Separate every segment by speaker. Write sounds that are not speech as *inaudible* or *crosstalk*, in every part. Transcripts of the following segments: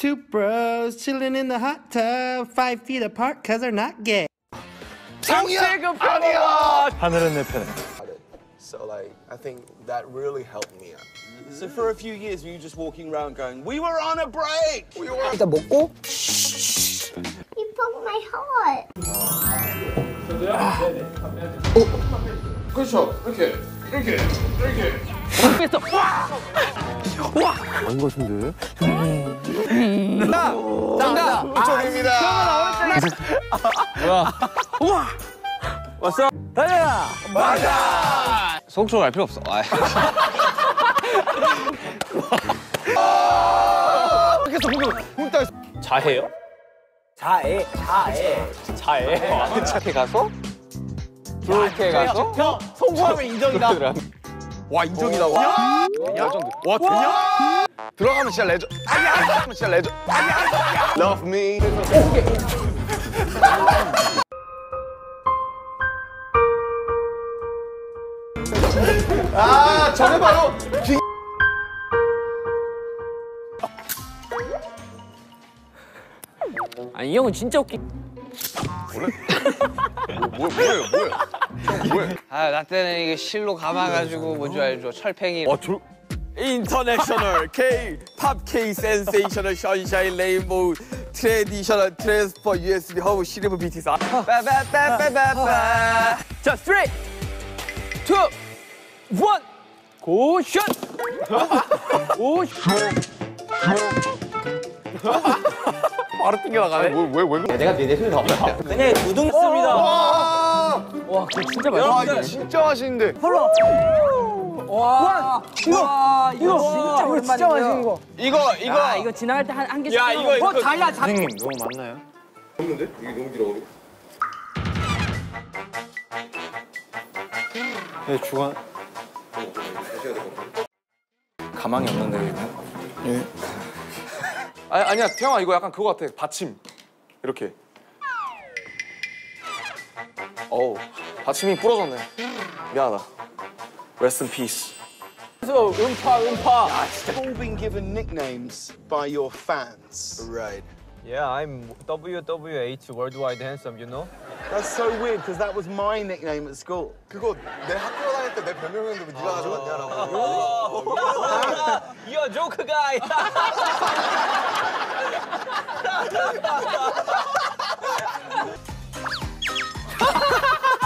Speaker 1: Two bros chilling in the hot tub, five feet apart cause they're not gay.
Speaker 2: 하늘은 내 편에.
Speaker 3: So like, I think that really helped me out.
Speaker 4: So for a few years, were you just walking around going, "We were on a break"?
Speaker 3: We were
Speaker 5: 일단 먹고
Speaker 6: You broke my heart.
Speaker 3: 그렇죠. 이렇게, 이렇게, 이렇게.
Speaker 2: 속초 갈 필요 없어. 아. 자해요?
Speaker 5: 자애 자애
Speaker 2: 자해. 이렇게 가서? 이렇게 가서?
Speaker 5: 형 성공하면 인정이다
Speaker 3: 와 인정이다. 와. 와 되냐? 들어가면 진짜 레전. 아니야. 들어가면 진짜 레전. 아니야. Love me. 아, 저게 바로 기...
Speaker 5: 아니 이 형은 진짜 웃기
Speaker 3: 뭐, 뭐예요, 뭐예요? 뭐예요?
Speaker 2: 아, 나 때는 이게 실로 감아가지고 뭔 줄 알죠? 철팽이.
Speaker 3: 어, 저...
Speaker 4: International K Pop K Sensational Sunshine Rainbow Traditional Transfer USB Home 시리브 BT 4
Speaker 2: 빠바바바바바.
Speaker 5: 자 스트레이트 투원 고슛 오슛
Speaker 2: 바로 튕겨나가네.
Speaker 3: 뭐, 왜, 왜, 왜?
Speaker 5: 내가 내 손이 없다 그냥 두둥 씁니다
Speaker 3: 와,
Speaker 5: 와 그거 진짜
Speaker 3: 야,
Speaker 5: 맛있어
Speaker 3: 이거 진짜 맛있는데.
Speaker 5: 와 이거 이거 진짜 오랜만이에요 진짜 맛있는 거
Speaker 3: 이거, 이거.
Speaker 5: 아, 이거 지나갈 때 한 한 개씩
Speaker 4: 야, 이거,
Speaker 5: 어
Speaker 4: 이거.
Speaker 5: 달라 자
Speaker 2: 선생님 너무 많나요?
Speaker 3: 없는데? 이게 너무 길어.
Speaker 2: 네, 주간. 가망이 없는데 이거. *laughs*
Speaker 7: 아니, 아니야 태영아 이거 약간 그거 같아 받침 이렇게 어우 받침이 부러졌네 미안하다 Rest in peace
Speaker 5: 음파 음파
Speaker 4: all been given nicknames by your fans.
Speaker 3: Right.
Speaker 8: Yeah, I'm WWH Worldwide Handsome, you know?
Speaker 4: That's so weird because that was my nickname at school.
Speaker 3: 그거 내 학교 다닐 때 내 별명이었는데 왜 네가 가져갔냐라고.
Speaker 8: You're a joke guy! *laughs*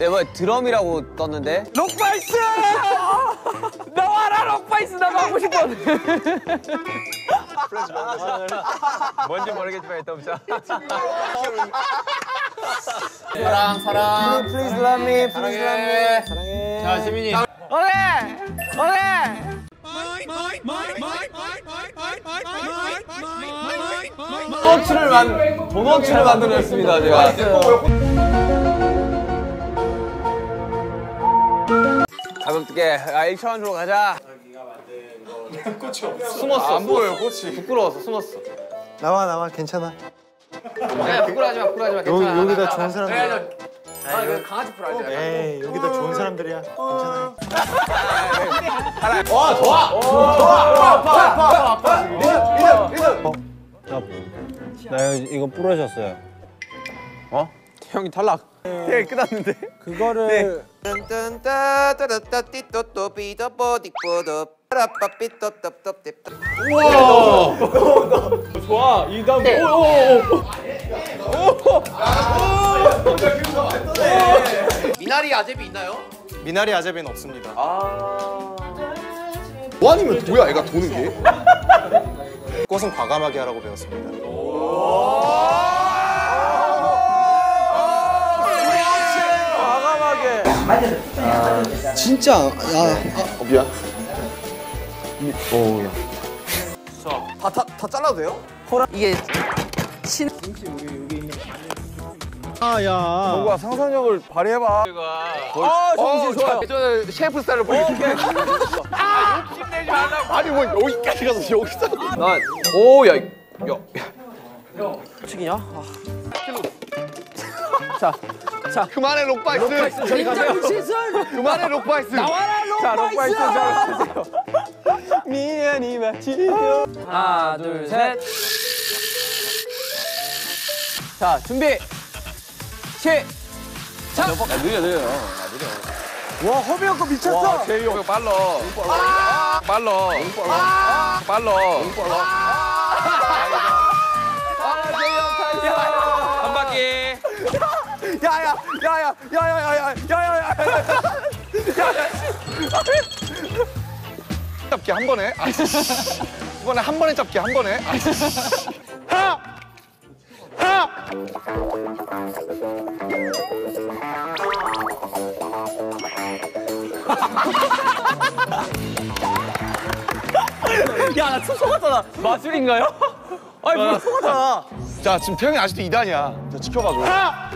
Speaker 2: 내 뭐야 드럼이라고 떴는데?
Speaker 5: 록바이스! *laughs* 나와라 록바이스! 나도 하고 싶어 *laughs*
Speaker 8: 뭔지 모르겠지만 일단 보자.
Speaker 5: 사랑 사랑. Please love me Please love me. 사랑해. 자 지민이. 오케이 오케이
Speaker 2: 도너츠를 만, 도너츠를 만들어냈습니다, 제가. 가볍게, 아, 1차원 주로 가자. 숨었어. 안 보여요, 꽃이. 부끄러워서 숨었어.
Speaker 1: 나와 나와 괜찮아.
Speaker 5: 야 부끄러워하지 마 부끄러워하지 마 괜찮아
Speaker 1: 여기, 여기다 좋은 사람들.
Speaker 5: 아 이거 강아지 부러워하지 마
Speaker 1: 에이 여기다 좋은 사람들이야. 괜찮아.
Speaker 2: 나 이거 부러졌어요. 어? 태형이 탈락. 태형이 끝났는데? 그거를.
Speaker 5: 미나리 아제비 있나요?
Speaker 1: 미나리 아제비는 없습니다.
Speaker 3: 원이면 뭐야, 애가 도는 게?
Speaker 1: 꽃은 과감하게 하라고 배웠습니다.
Speaker 3: 진짜, 아, 아, 어, 미안.
Speaker 4: 다, 다, 다 잘라도 돼요?
Speaker 5: 이게 친
Speaker 3: 정국아 상상력을 발휘해봐.
Speaker 2: 아 정신 좋아요.
Speaker 3: 저 셰프 스타일을 보여줄게. *laughs* 아, 욕심내지 말라고. 아니 뭐 여기까지 가서 여기서.
Speaker 2: 오야 야.
Speaker 3: 그만해 록바이스.
Speaker 2: 저리 가세요.
Speaker 3: 그만해 록바이스.
Speaker 2: 자 록바이스. 자 미안이 마치며 하나 둘 셋. 자 준비. 시
Speaker 9: 느려 느려.
Speaker 2: 와 허비 형거 미쳤어.
Speaker 3: 와 제이 형. 빨라. 빨라. 빨라.
Speaker 9: 한
Speaker 2: 야야 야 야 야야야야 야야야
Speaker 3: 잡기 한 번에. 아이씨. 이번에 한 번에 잡기 한 번에. 아이씨.
Speaker 2: 야나 속았잖아 마술인가요? 아니 뭐야 속았잖아
Speaker 3: 자 지금 태형이 아직도 2단이야. 자 지켜봐줘.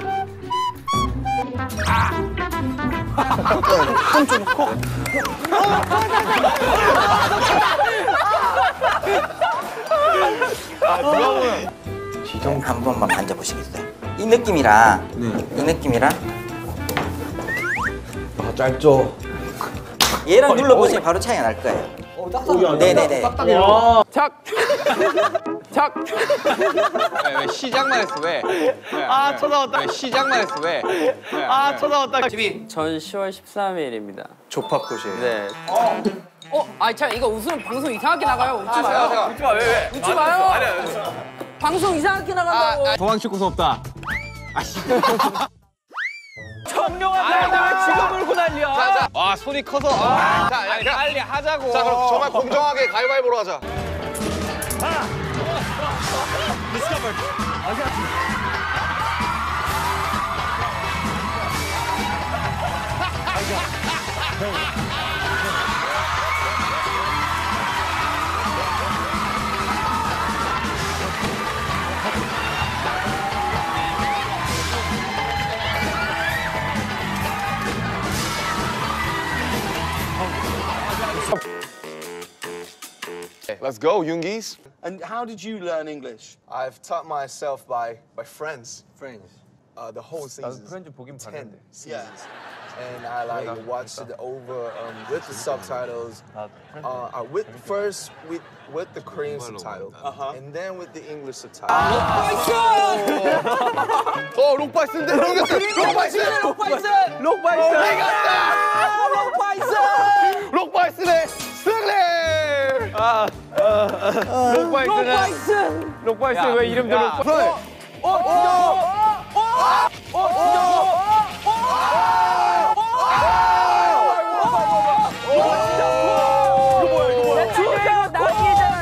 Speaker 10: 좀한 번만 만져보시겠어요? 이 느낌이랑 이 느낌이랑
Speaker 3: 아 짧죠.
Speaker 10: 얘랑 눌러보시면 바로 차이가 날 거예요. 네네네.
Speaker 2: 착! 착!
Speaker 9: 왜, 왜 시작만 했어 왜? 아 쳐다봤다. 왜 시작만 했어 왜? 아 쳐다봤다.
Speaker 5: 전 10월 13일입니다.
Speaker 3: 조팝도시.
Speaker 5: 네.
Speaker 11: 어, 아니 참 이거 웃으면 방송 이상하게 나가요. 웃지 마요.
Speaker 2: 웃지 마 왜 왜?
Speaker 11: 웃지 마요. 방송 이상하게 나간다고.
Speaker 9: 도망 축구 없다.
Speaker 2: 청룡한테 왜 지금 물고 난리야?
Speaker 9: 와 손이 커서. 아, 자, 야, 빨리 하자고.
Speaker 3: 자 그럼 정말 공정하게 가위바위보로 하자. he's covered. I got you. *laughs* I got you. Let's go, Yungis.
Speaker 4: And how did you learn English?
Speaker 12: I've taught myself by by friends. Friends. Uh, the whole season.
Speaker 13: 프렌즈 보긴
Speaker 12: Ten
Speaker 13: 봤는데.
Speaker 12: seasons. And I like watched it over um, with the subtitles. Uh, uh, with first with with the Korean subtitle, and then with the English subtitle.
Speaker 3: 어 록바이스인데 록바이스. 록바이스.
Speaker 2: 록바이스! 록바이스! 록바이스!
Speaker 3: 록바이스네. 승리.
Speaker 2: 아, 록바이스는 록바이스 왜 이름도 록바이스? 어, 어, 어, 어,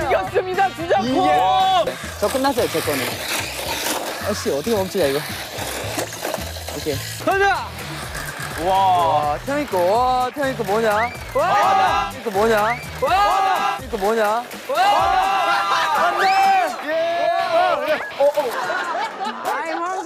Speaker 2: 이겼습니다, 주장포!
Speaker 5: 저 끝났어요, 제 거는. 아씨, 어떻게 멈추냐, 이거. 오케이.
Speaker 2: 가자!
Speaker 5: 와, 태영이 거. 와, 태영이 거 뭐냐? 와! 태영이 거 뭐냐? 와! 태영이 거 뭐냐?
Speaker 11: 아이 황